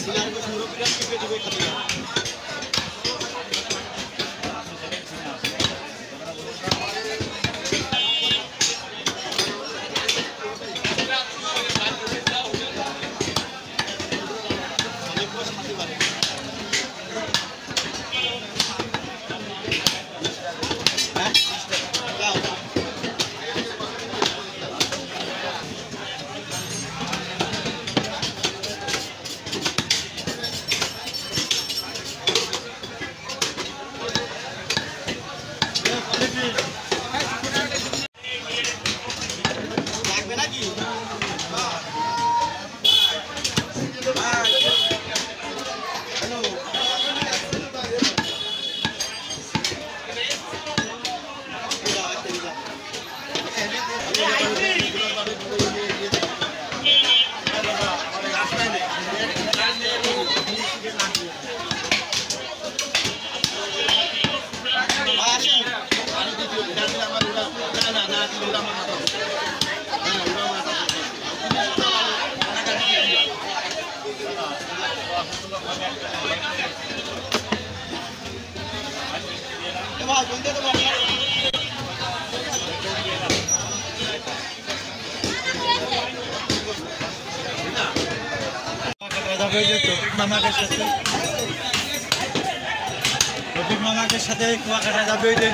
CR को पूरा पूरा कितने जगह खरीदा মামাকের সাথে রফিক মামাকের সাথে কুয়াকাটা যাবে ওই যে।